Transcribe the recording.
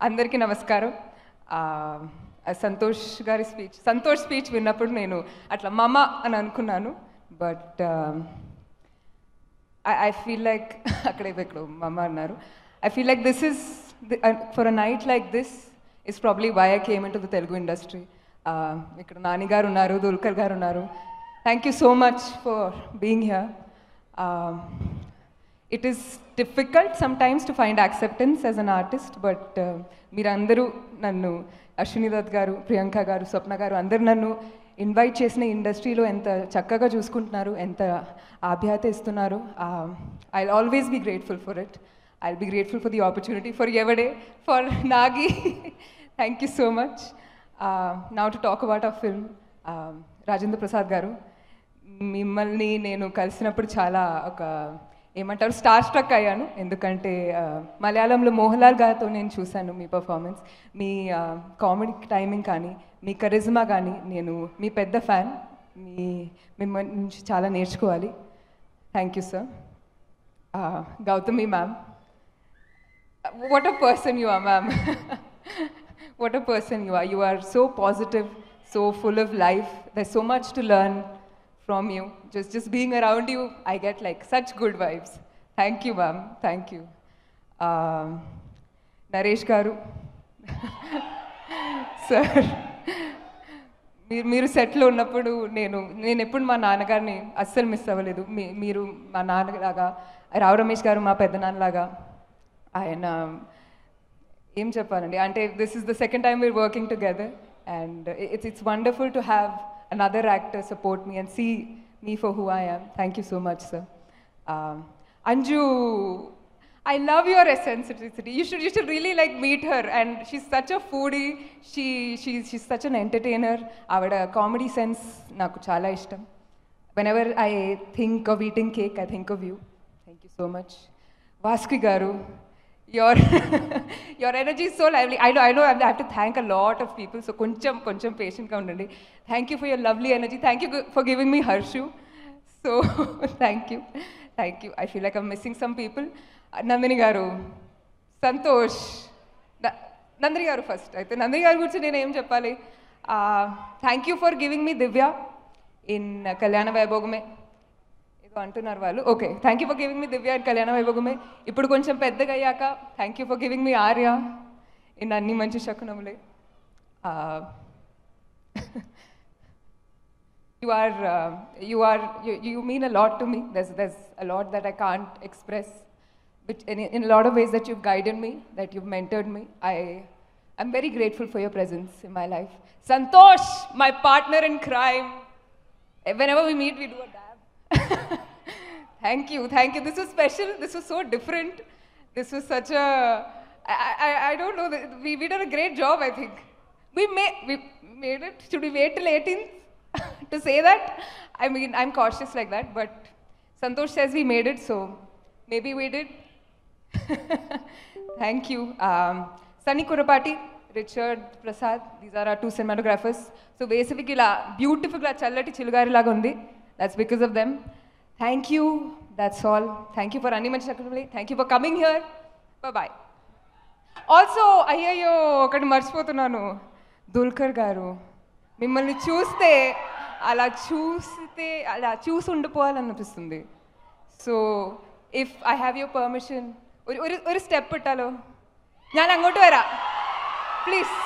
అందరికీ నమస్కారం. సంతోష్ గారి స్పీచ్ సంతోష్ స్పీచ్ విన్నప్పుడు నేను అట్లా మమ అని అనుకున్నాను. బట్ ఐ ఫీల్ లైక్ అక్కడే ఇక్కడ మమ్మ అన్నారు. I feel like this is for a night like this is probably why I came to the Telugu industry. ఇక్కడ నాని గారు ఉన్నారు దుల్కర్ గారు ఉన్నారు. Thank you so much for being here. It is difficult sometimes to find acceptance as an artist but మీరందరూ నన్ను అశ్విని దత్ గారు ప్రియాంక గారు స్వప్న గారు అందరు నన్ను ఇన్వైట్ చేసిన ఇండస్ట్రీలో ఎంత చక్కగా చూసుకుంటున్నారు ఎంత ఆభ్యాత ఇస్తున్నారు I always be grateful for it I be grateful for the opportunity for Yevade for Nagi thank you so much now to talk about a film Rajendra Prasad garu. మిమ్మల్ని నేను కలిసినప్పుడు చాలా ఒక ఏమంటారు స్టార్ స్ట్రక్ అయ్యాను. ఎందుకంటే మలయాళంలో మోహన్లాల్ గారితో నేను చూశాను మీ పర్ఫార్మెన్స్ మీ కామెడీ టైమింగ్ కానీ మీ కరిజ్మా కానీ నేను మీ పెద్ద ఫ్యాన్ మీ మిమ్మల్ని నుంచి చాలా నేర్చుకోవాలి. Thank you sir Gautami ma'am what a person you are ma'am what a person you are you are so positive so full of life there so much to learn from you. Just just being around you, I get like such good vibes. Thank you, ma'am. Thank you. Um, Naresh Garu. Sir మీరు మీరు సెట్లో ఉన్నప్పుడు నేను నేను ఎప్పుడు మా నాన్నగారిని అస్సలు మిస్ అవ్వలేదు మీ మీరు మా నాన్నలాగా రావు రమేష్ గారు మా పెద్దనాన్నలాగా ఆయన ఏం చెప్పాలండి అంటే this is the second time we're working together and it's it's wonderful to have Another actor support me and see me for who I am. Thank you so much, sir. Um, Anju, I love your eccentricity. You should, you should really like meet her. And she's such a foodie. She, she, she's such an entertainer. Our comedy sense. Whenever I think of eating cake, I think of you. Thank you so much. Vasuki garu, your your energy is so lively. I know I know I have to thank a lot of people. So కొంచెం కొంచెం పేషెంట్గా ఉండండి thank you for your lovely energy thank you for giving me Harshu so thank you thank you I feel like I'm missing some people Nandini గారు సంతోష్ న- నందిని గారు first అయితే నందిని గారి గురించి నేను ఏం చెప్పాలి thank you for giving me Divya in కళ్యాణ వైభోగమే ఏదో అంటున్నారు వాళ్ళు okay thank you for giving me Divya in కళ్యాణ వైభోగమే ఇప్పుడు కొంచెం పెద్దగా అయ్యాక thank you for giving me Arya in Anni Manchi శకునములే Ah, you are uh, you are you, you mean a lot to me there's there's a lot that i can't express which in, in a lot of ways that you've guided me that you've mentored me i i'm very grateful for your presence in my life santosh my partner in crime whenever we meet we do a dab thank you, thank you. This was special. This was so different. This was such a. I, I, I don't know. We, we did a great job, I think. We, may, we made it. Should we wait till 18th to say that? I mean, I'm cautious like that, but Santosh says we made it, so maybe we did. Thank you. Um, Sunny Kurapati, Richard Prasad, these are our two cinematographers. So, basically, beautiful challati chilugari lagundi. that's because of them thank you that's all thank you for అన్ని మంచి చక్కటి thank you for coming here bye bye also అయ్యయ్యో ఒకటి మర్చిపోతున్నాను దుల్కర్ గారు మిమ్మల్ని చూస్తే అలా చూస్తే అలా చూసి ఉండిపోవాలనిపిస్తుంది so if I have your permission ഒരു ഒരു ഒരു സ്റ്റെപ്പ് ഇട്ടാലോ ഞാൻ അങ്ങോട്ട് വരാം പ്ലീസ്